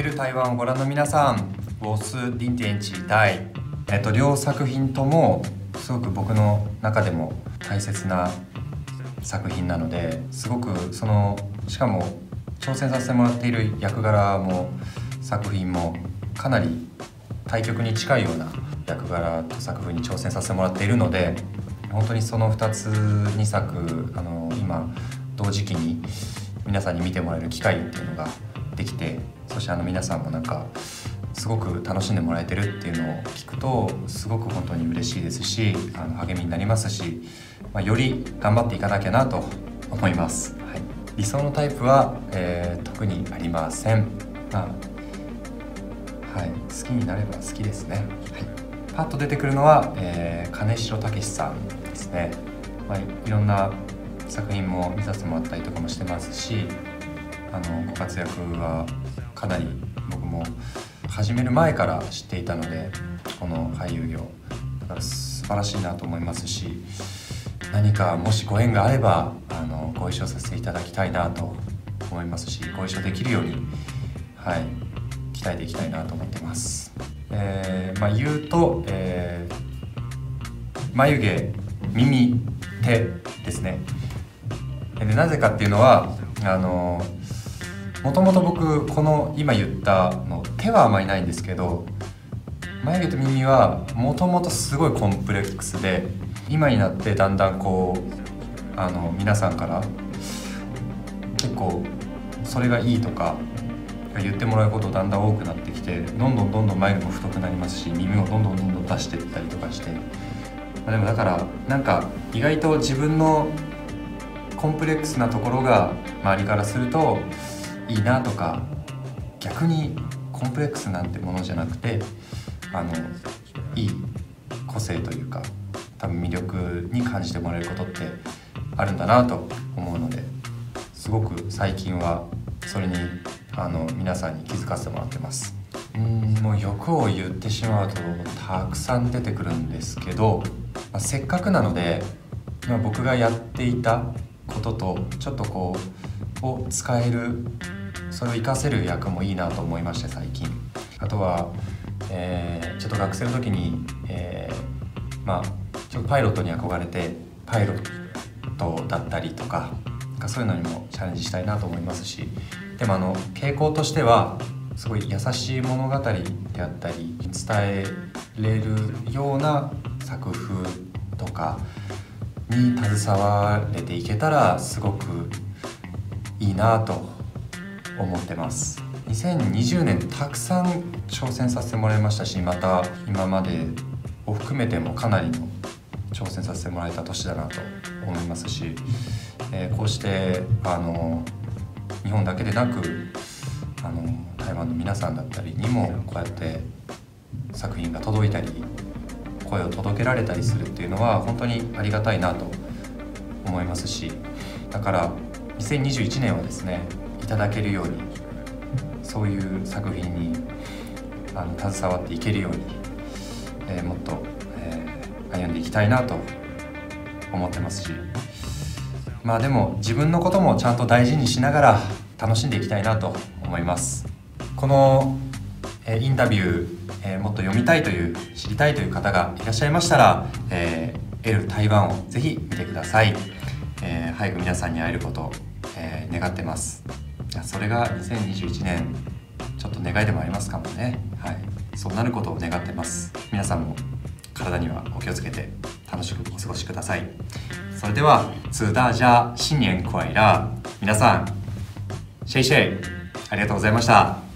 エル台湾をご覧の皆さんボス・リンテンチ大えっと両作品ともすごく僕の中でも大切な作品なのですごくそのしかも挑戦させてもらっている役柄も作品もかなり対局に近いような役柄と作風に挑戦させてもらっているので本当にその2つ2作あの今同時期に皆さんに見てもらえる機会っていうのができてそしてあの皆さんもなんかすごく楽しんでもらえてるっていうのを聞くとすごく本当に嬉しいですしあの励みになりますし、まあ、より頑張っていかなきゃなと思います。はい、理想のタイプは、えー、特にありません。まあはい、好きになれば好きですね。はい、パッと出てくるのは、えー、金城武さんですね。まあ、いろんな作品も見させてもらったりとかもしてますしあのご活躍はかなり僕も始める前から知っていたのでこの俳優業だから素晴らしいなと思いますし何かもしご縁があればあのご一緒させていただきたいなと思いますしご一緒できるようにはい鍛えていきたいなと思ってます。えー、まあ、言うと、えー、眉毛耳手ですねでなぜかっていうのはあのもともと僕この今言ったの手はあまりないんですけど眉毛と耳はもともとすごいコンプレックスで今になってだんだんこうあの皆さんから結構それがいいとか言ってもらうことだんだん多くなってきてどんどんどんどん眉毛も太くなりますし耳もどんどんどんどん出していったりとかして、あ、でもだからなんか意外と自分のコンプレックスなところが周りからするといいなとか逆にコンプレックスなんてものじゃなくてあのいい個性というか多分魅力に感じてもらえることってあるんだなと思うのですごく最近はそれにあの皆さんに気づかせてもらってます。うんもう欲を言ってしまうとたくさん出てくるんですけど、まあ、せっかくなので、まあ、僕がやっていたこととちょっとこうを使えるそれを活かせる役もいいなと思いまして最近。あとは、えー、ちょっと学生の時に、えー、まあちょっとパイロットに憧れてパイロットだったりとかかそういうのにもチャレンジしたいなと思いますしでもあの傾向としてはすごい優しい物語であったり伝えれるような作風とかに携われていけたらすごくいいなと思ってます。2020年たくさん挑戦させてもらいましたしまた今までを含めてもかなりの挑戦させてもらえた年だなと思いますし、えー、こうしてあの日本だけでなくあの台湾の皆さんだったりにもこうやって作品が届いたり声を届けられたりするっていうのは本当にありがたいなと思いますしだから2021年はですねただけるようにそういう作品にあの携わっていけるように、えー、もっと、えー、歩んでいきたいなと思ってますし。まあでも自分のこともちゃんと大事にしながら楽しんでいきたいなと思います。この、えー、インタビューえー、もっと読みたいという知りたいという方がいらっしゃいましたら、えー、L 台湾をぜひ見てください、えー、早く皆さんに会えることを、えー、願ってます。それが2021年ちょっと願いでもありますかもね。はい。そうなることを願ってます。皆さんも体にはお気をつけて楽しくお過ごしください。それではツダジャ新年快乐皆さんシェイシェイ。ありがとうございました。